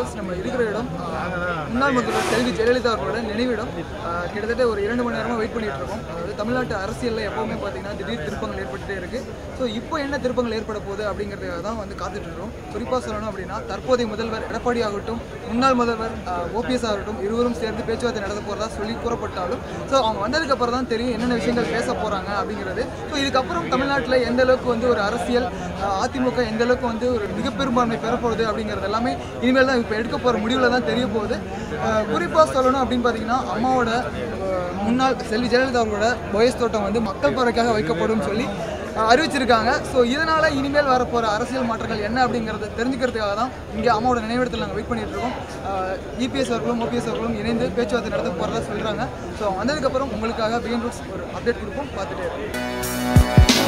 Means நம்ம இருக்கிற இடம் முன்னாள் முதல்வர் செல்வி ஜெயலலிதா அவர்களோட நினைவிடம் கிட்டத்தட்ட ஒரு இரண்டு மணி நேரமாக வெயிட் பண்ணிட்டு இருக்கோம். அதாவது தமிழ்நாட்டு அரசியலில் எப்பவுமே பார்த்தீங்கன்னா திடீர் திருப்பங்கள் ஏற்பட்டுட்டே இருக்கு. ஸோ இப்போ என்ன திருப்பங்கள் ஏற்பட போகுது அப்படிங்கிறதுக்காக தான் வந்து காத்துட்டு இருக்கோம். குறிப்பாக சொல்லணும் அப்படின்னா தற்போதைய முதல்வர் எடப்பாடி ஆகட்டும் முன்னாள் முதல்வர் ஓபிஎஸ் ஆகட்டும் இருவரும் சேர்ந்து பேச்சுவார்த்தை நடத்த போகிறதா சொல்லி கூறப்பட்டாலும் ஸோ அவங்க வந்ததுக்கு அப்புறம் தான் தெரியும் என்னென்ன விஷயங்கள் பேச போகிறாங்க அப்படிங்கிறது. ஸோ இதுக்கப்புறம் தமிழ்நாட்டில் எந்த அளவுக்கு வந்து ஒரு அரசியல் அதிமுக எந்த அளவுக்கு வந்து ஒரு மிக பெரும்பான்மை பெறப்போகுது அப்படிங்கிறது எல்லாமே இனிமேல் தான் இப்போ எடுக்க போகிற முடிவில் தான் தெரிய போகுது. குறிப்பாக சொல்லணும் அப்படின்னு பார்த்தீங்கன்னா அம்மாவோட முன்னாள் செல்வி ஜெயலலிதா அவர்களோட வயசு தோட்டம் வந்து மக்கள் பறவைக்காக வைக்கப்படும் சொல்லி அறிவிச்சிருக்காங்க. ஸோ இதனால் இனிமேல் வரப்போகிற அரசியல் மாற்றங்கள் என்ன அப்படிங்கிறத தெரிஞ்சுக்கிறதுக்காக தான் இங்கே அம்மாவோட நினைவிடத்தில் நாங்கள் வெயிட் பண்ணிட்டு இருக்கோம். இபிஎஸ் அவர்களும் ஓபிஎஸ் அவர்களும் இணைந்து பேச்சுவார்த்தை நடத்த போகிறதா சொல்கிறாங்க ஸோ வந்ததுக்கப்புறம் உங்களுக்காக பிஎன் ரூட்ஸ் ஒரு அப்டேட் கொடுப்போம். பார்த்துட்டே இருக்கோம்